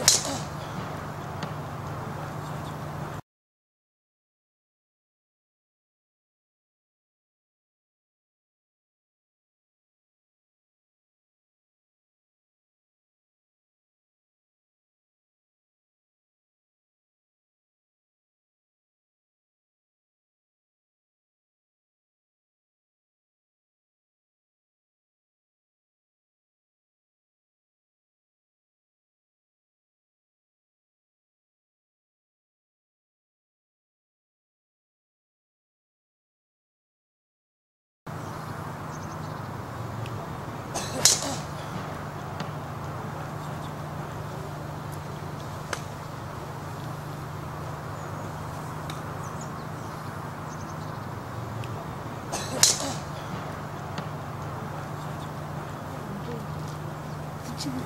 Oh, oh. oh. ótimo.